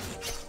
you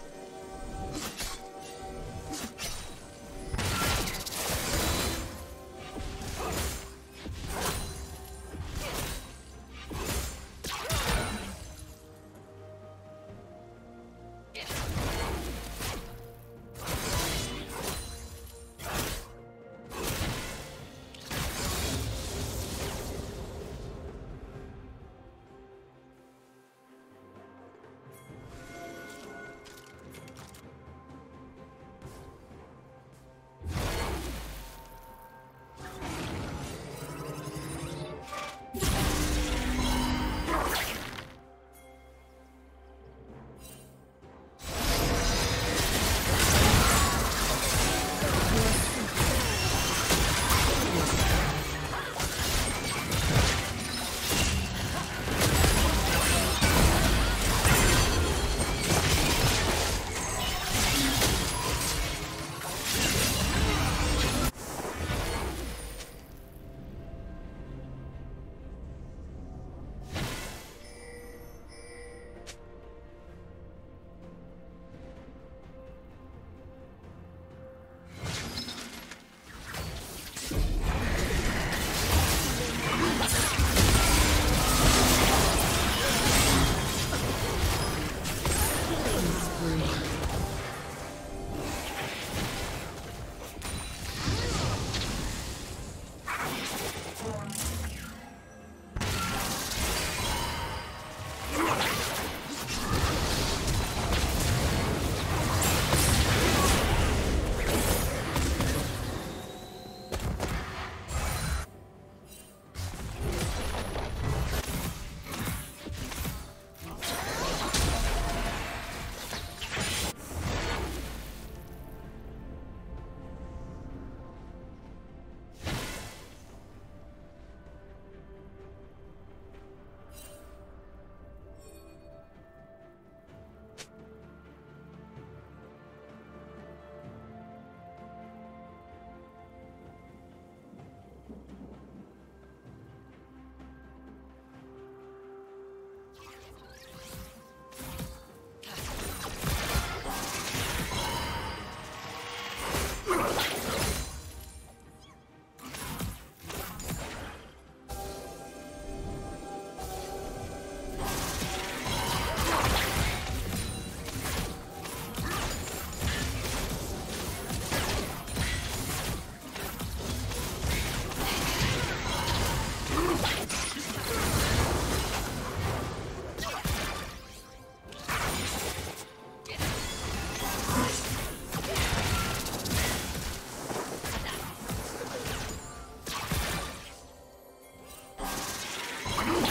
Oh,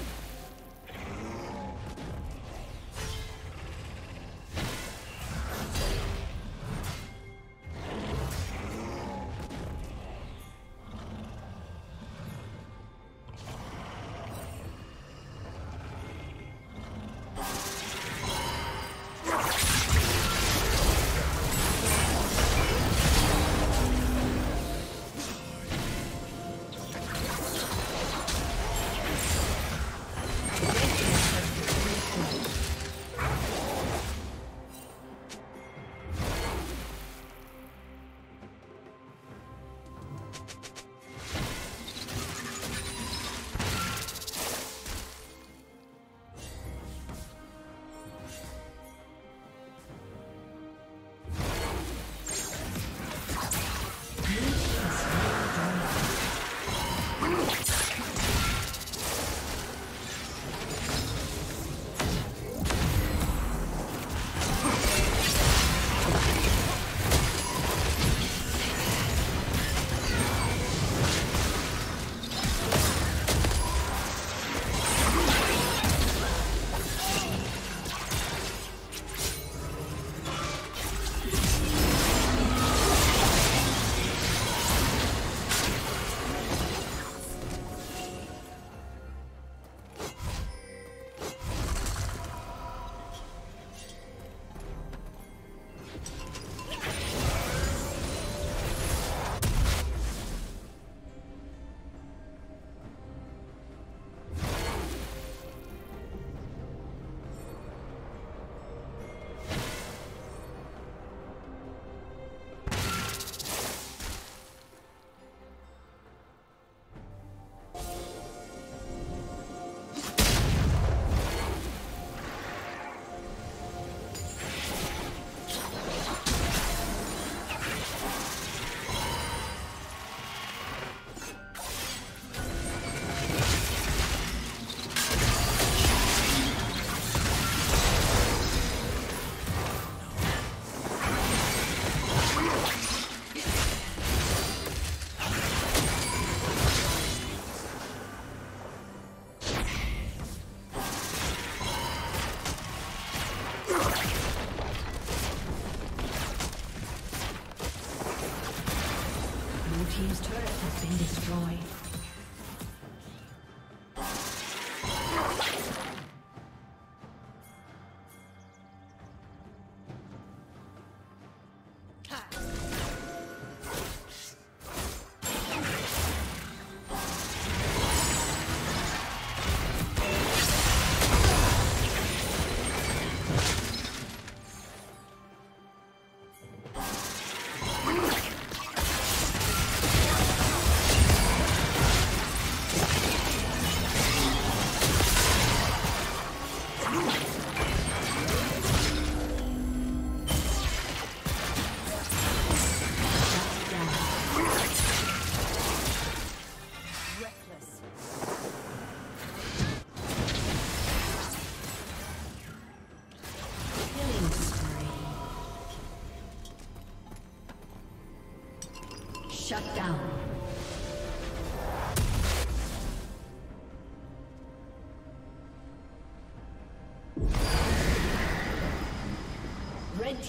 Destroyed.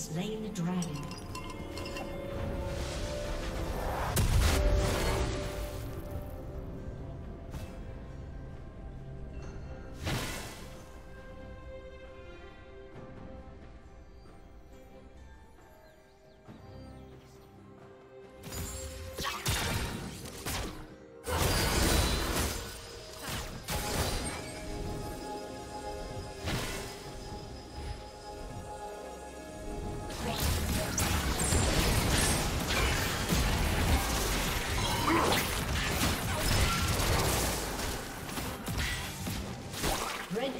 Slain the dragon.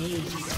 Ace.